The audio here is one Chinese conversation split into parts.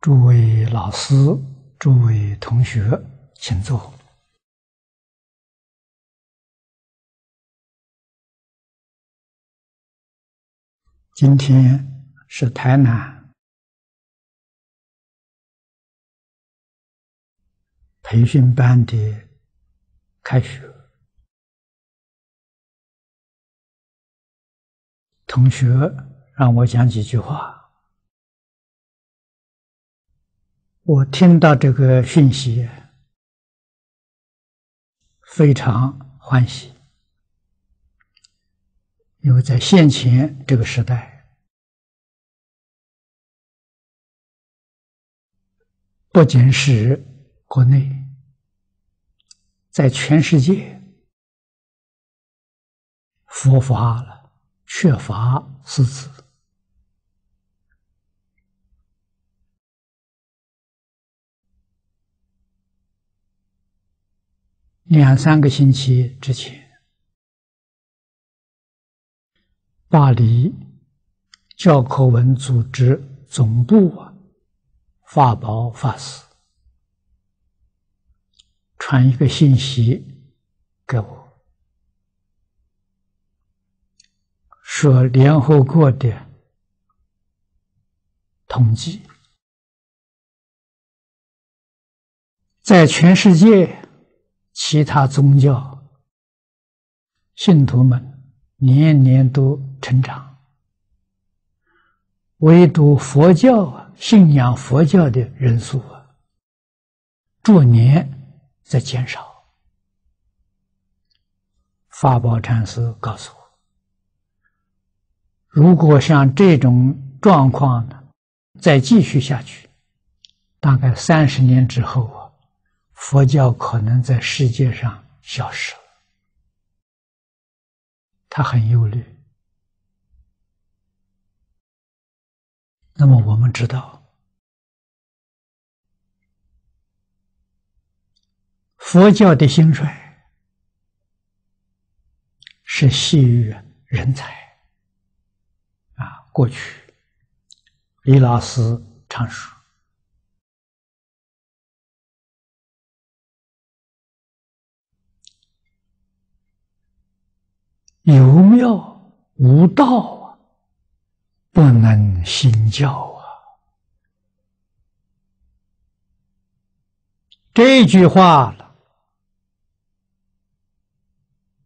诸位老师、诸位同学，请坐。今天是台南培训班的开学，同学让我讲几句话。我听到这个讯息，非常欢喜，因为在现前这个时代，不仅是国内，在全世界，佛法了缺乏师资。两三个星期之前，巴黎教科文组织总部啊发报发誓，传一个信息给我，说联合国的统计，在全世界。其他宗教信徒们年年都成长，唯独佛教啊，信仰佛教的人数啊，逐年在减少。法宝禅师告诉我，如果像这种状况呢，再继续下去，大概三十年之后啊。佛教可能在世界上消失了，他很忧虑。那么我们知道，佛教的兴衰是系于人才啊。过去，李老师常说。有庙无道啊，不能兴教啊！这句话了，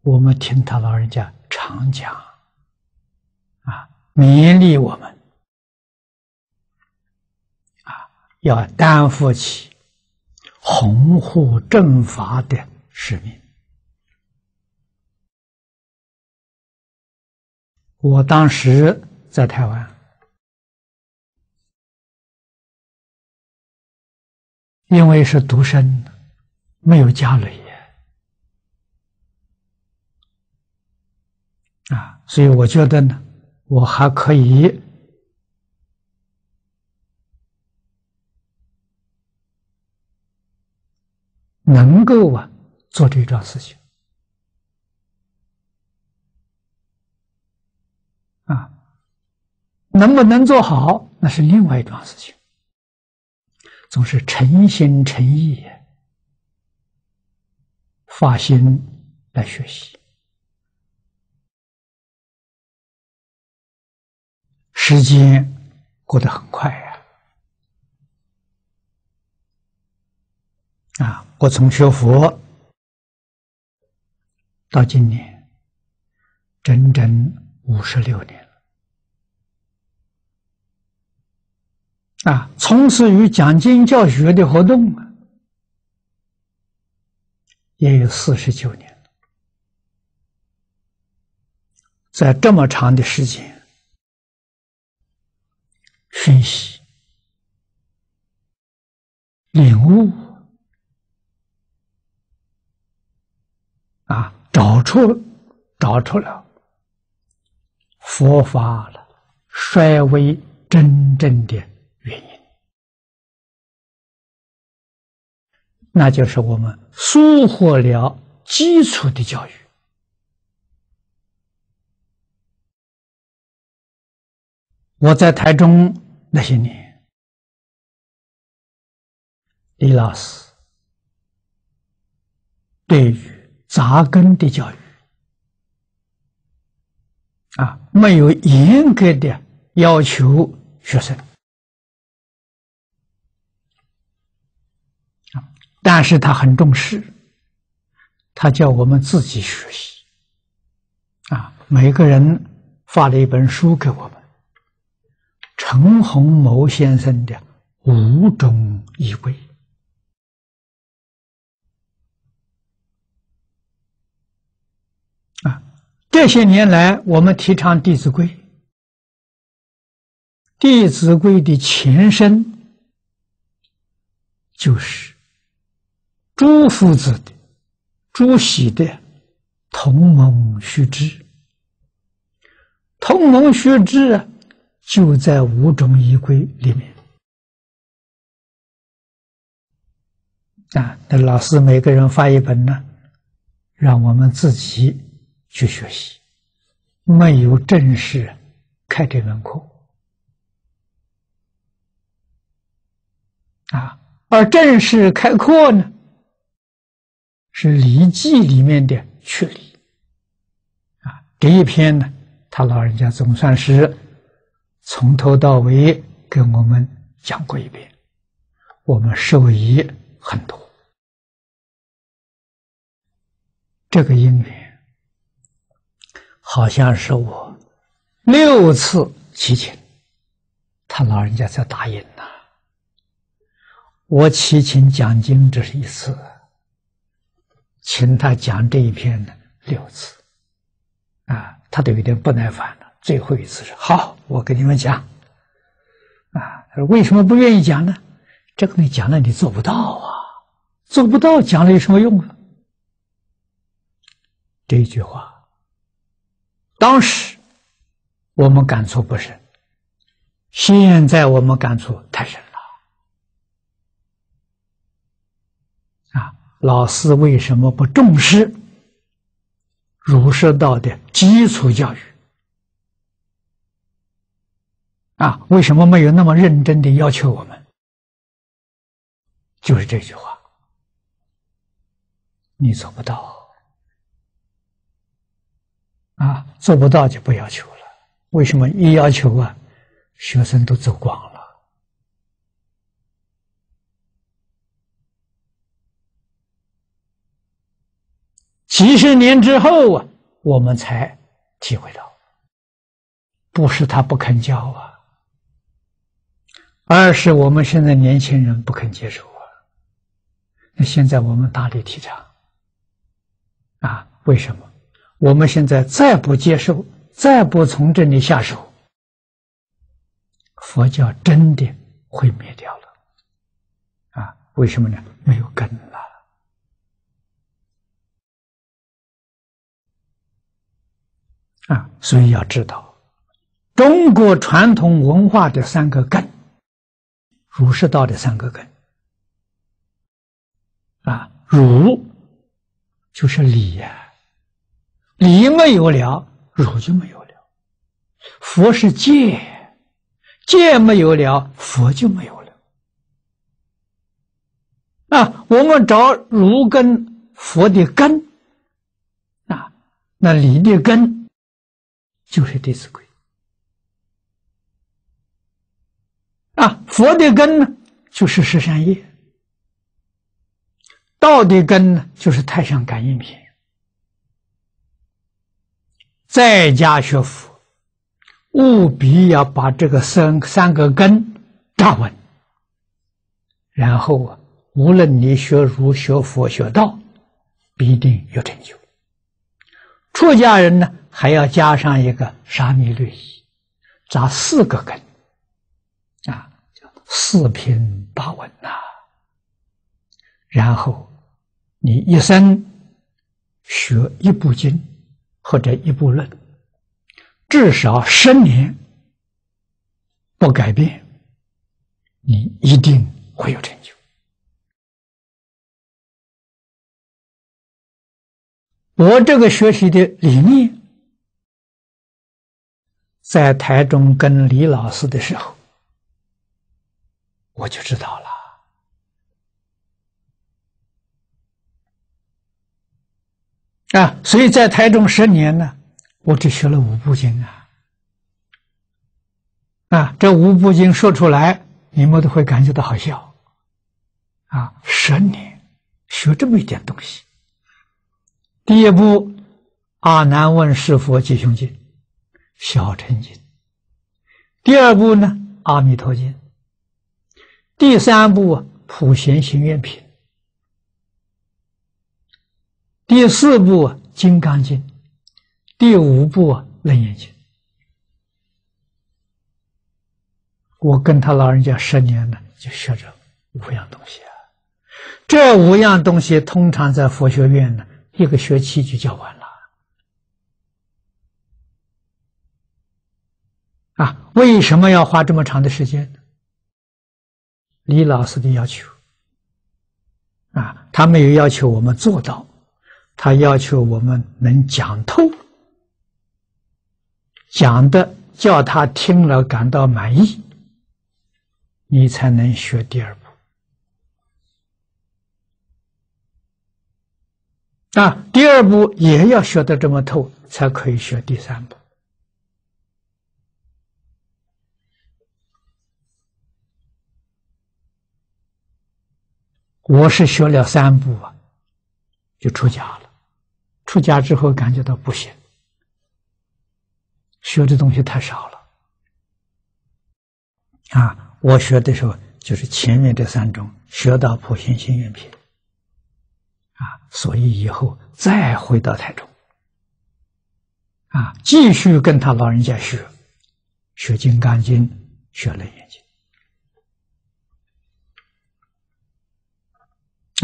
我们听他老人家常讲啊，勉励我们啊，要担负起弘护正法的使命。我当时在台湾，因为是独生，没有家里啊，所以我觉得呢，我还可以能够啊做这桩事情。啊，能不能做好，那是另外一桩事情。总是诚心诚意发心来学习。时间过得很快呀！啊，我从学佛到今年，整整五十六年了。啊，从事于讲经教学的活动啊，也有四十九年了。在这么长的时间，学习、领悟啊，找出找出了佛法了衰微真正的。原因，那就是我们疏忽了基础的教育。我在台中那些年，李老师对于扎根的教育啊，没有严格的要求学生，但是他很重视，他叫我们自己学习啊，每个人发了一本书给我们，陈洪谋先生的《五种仪轨》。啊，这些年来，我们提倡《弟子规》。《弟子规》的前身就是朱夫子的、朱熹的《同盟须知》。《同盟须知》，就在五种仪规里面。啊，那老师每个人发一本呢，让我们自己。去学习，没有正式开这门课啊。而正式开课呢，是《礼记》里面的确理啊。这一篇呢，他老人家总算是从头到尾给我们讲过一遍，我们受益很多。这个因缘。好像是我六次祈请，他老人家才答应呐。我祈请讲经这是一次，请他讲这一篇呢六次，啊，他都有点不耐烦了。最后一次是好，我跟你们讲，啊，他说为什么不愿意讲呢？这个你讲了你做不到啊，做不到讲了有什么用啊？这一句话。当时我们感触不深，现在我们感触太深了。啊，老师为什么不重视儒释道的基础教育？啊，为什么没有那么认真的要求我们？就是这句话，你做不到。啊，做不到就不要求了。为什么一要求啊，学生都走光了？几十年之后啊，我们才体会到，不是他不肯教啊，而是我们现在年轻人不肯接受啊。那现在我们大力提倡啊，为什么？我们现在再不接受，再不从这里下手，佛教真的会灭掉了。啊，为什么呢？没有根了。啊，所以要知道，中国传统文化的三个根，儒释道的三个根。啊，儒就是礼呀。理没有了，儒就没有了；佛是戒，戒没有了，佛就没有了。啊，我们找儒根，佛的根，啊，那理的根就是《弟子规》啊，佛的根呢就是十善业，道的根呢就是《太上感应篇》。在家学佛，务必要把这个三三个根扎稳，然后啊，无论你学儒、学佛、学道，必定有成就。出家人呢，还要加上一个沙弥律仪，扎四个根，啊，叫四平八稳呐。然后你一生学一部经。或者一部论，至少十年不改变，你一定会有成就。我这个学习的理念，在台中跟李老师的时候，我就知道了。啊，所以在台中十年呢，我只学了五部经啊。啊，这五部经说出来，你们都会感觉到好笑。啊，十年学这么一点东西。第一部《阿难问是佛吉凶经》，小乘经；第二部呢，《阿弥陀经》；第三部《普贤行愿品》；第四部《金刚经》；第五部《楞严经》。我跟他老人家十年了，就学这五样东西啊。这五样东西通常在佛学院呢，一个学期就教完了。啊，为什么要花这么长的时间呢？李老师的要求，啊，他没有要求我们做到，他要求我们能讲透，讲的叫他听了感到满意。你才能学第二步啊！第二步也要学得这么透，才可以学第三步。我是学了三步啊，就出家了。出家之后感觉到不行，学的东西太少了。啊。我学的时候就是前面这三种，学到普贤行愿品，啊，所以以后再回到台中，啊，继续跟他老人家学，学《金刚经》，学《楞严经》，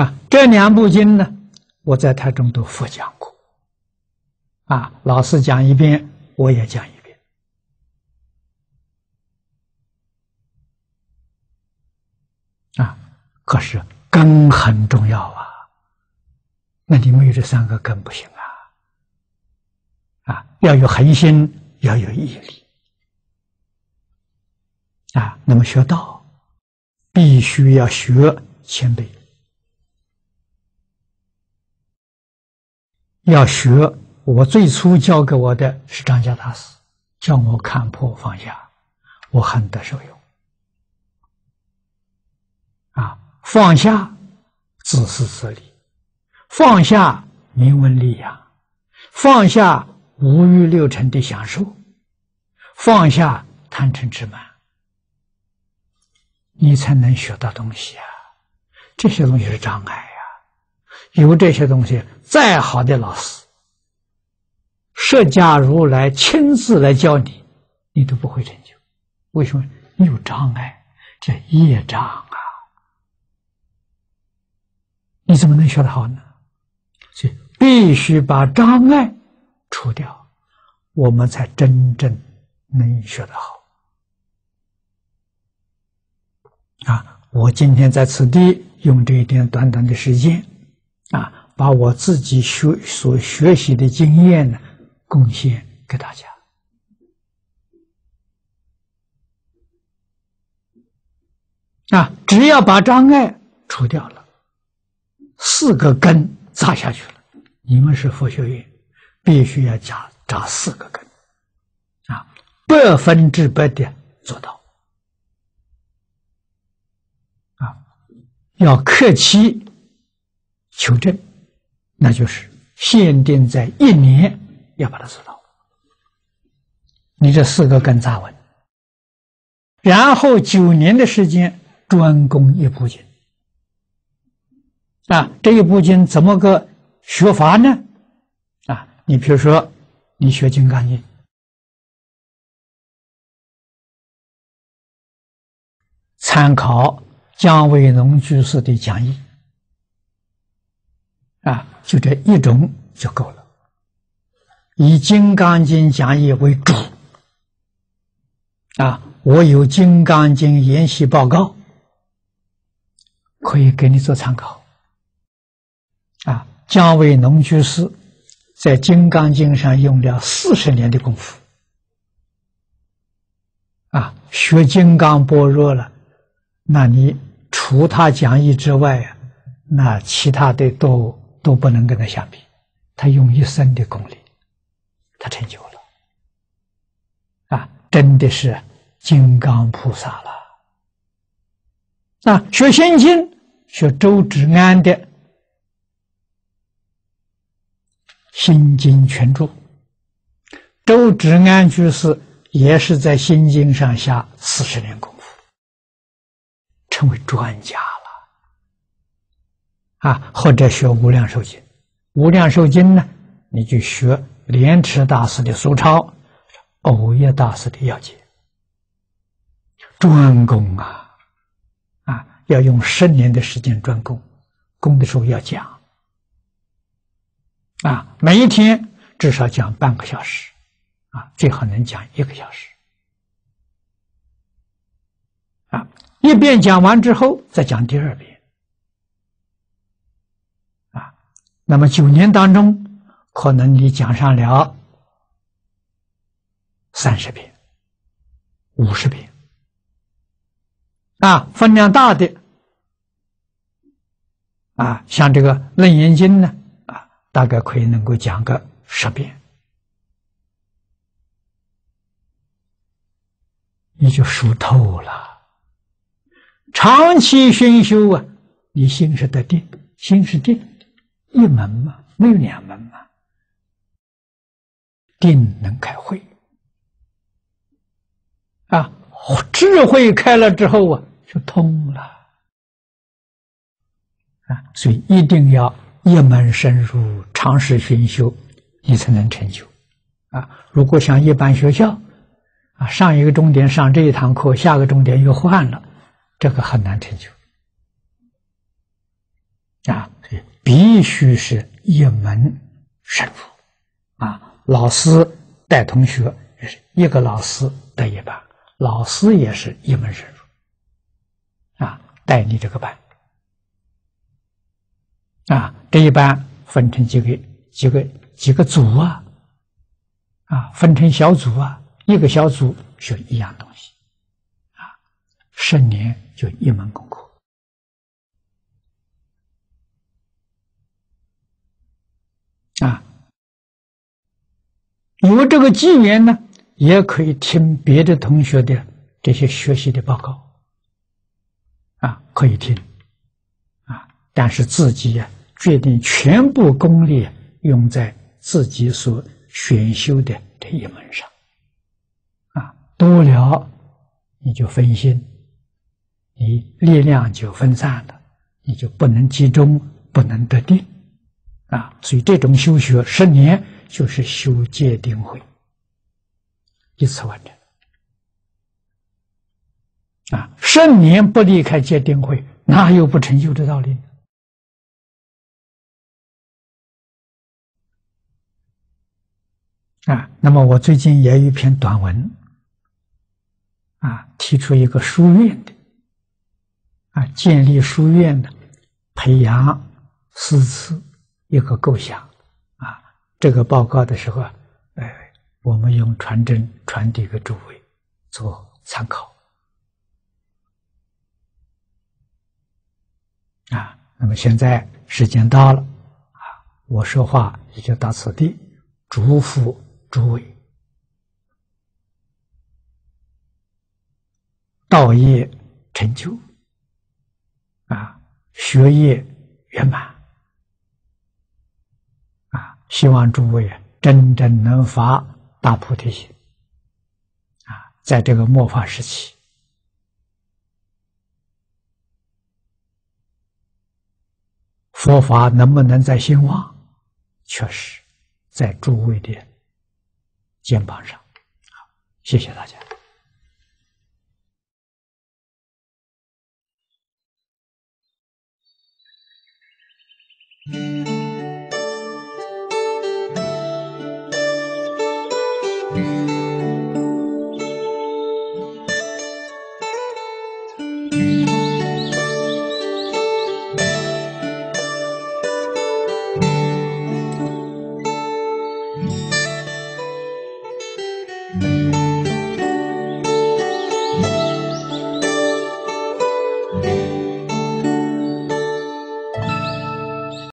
啊，这两部经呢，我在台中都复讲过，啊，老师讲一遍，我也讲一遍。啊，可是根很重要啊！那你没有这三个根不行啊！啊，要有恒心，要有毅力啊。那么学道，必须要学谦卑，要学。我最初教给我的是张家大师，教我看破放下，我很得受用。啊，放下自私自利，放下名闻利养，放下五欲六尘的享受，放下贪嗔痴慢，你才能学到东西啊！这些东西是障碍呀，有这些东西，再好的老师，释迦如来亲自来教你，你都不会成就。为什么？你有障碍，这业障啊！你怎么能学得好呢？所以必须把障碍除掉，我们才真正能学得好。啊！我今天在此地用这一点短短的时间，啊，把我自己学所学习的经验呢，贡献给大家。啊！只要把障碍除掉了。四个根扎下去了，你们是佛学院，必须要扎扎四个根，啊，百分之百的做到，啊，要客气求证，那就是限定在一年要把它做到，你这四个根扎稳，然后九年的时间专攻一部经。啊，这一部经怎么个学法呢？啊，你比如说，你学《金刚经》，参考姜维农居士的讲义，啊，就这一种就够了。以《金刚经》讲义为主，啊，我有《金刚经》研习报告，可以给你做参考。啊，姜维农居士在《金刚经》上用了四十年的功夫，啊，学金刚般若了，那你除他讲义之外啊，那其他的都都不能跟他相比，他用一生的功力，他成就了，啊，真的是金刚菩萨了。啊，学心经，学周芷安的《心经全注》，周芷安居士也是在心经上下四十年功夫，成为专家了。啊，或者学《无量寿经》。无量寿经呢，你就学莲池大师的俗抄，藕叶大师的要解，专攻啊，啊，要用十年的时间专攻，攻的时候要讲，啊，每一天至少讲半个小时，啊，最好能讲一个小时，啊，一遍讲完之后再讲第二遍。啊那么九年当中，可能你讲上了三十遍、五十遍，啊，分量大的，啊，像这个《楞严经》呢，啊，大概可以能够讲个十遍，你就熟透了。长期熏修啊，你心是得定，心是定。一门嘛，没有两门嘛。定能开慧啊，智慧开了之后啊，就通了啊。所以一定要一门深入，长时熏修，你才能成就啊。如果像一般学校啊，上一个钟点上这一堂课，下个钟点又换了，这个很难成就啊。所以必须是一门深入，啊，老师带同学一个老师带一班，老师也是一门深入，啊，带你这个班，啊，这一班分成几个几个几个组啊，啊，分成小组啊，一个小组学一样东西，啊，十年就一门功课。啊，有这个机缘呢，也可以听别的同学的这些学习的报告，啊，可以听，啊，但是自己呀，决定全部功力用在自己所选修的这一门上，啊，多了你就分心，你力量就分散了，你就不能集中，不能得定。啊，所以这种修学十年就是修戒定慧，一次完成。啊，十年不离开戒定慧，哪有不成就的道理呢？啊，那么我最近也有一篇短文，啊，提出一个书院的，啊，建立书院的，培养师资。一个构想，这个报告的时候啊，哎，我们用传真传递给诸位做参考，啊，那么现在时间到了，啊，我说话也就到此地，祝福诸位道业成就，啊，学业圆满。希望诸位啊，真正能发大菩提心啊，在这个末法时期，佛法能不能再兴旺，确实，在诸位的肩膀上。好，谢谢大家。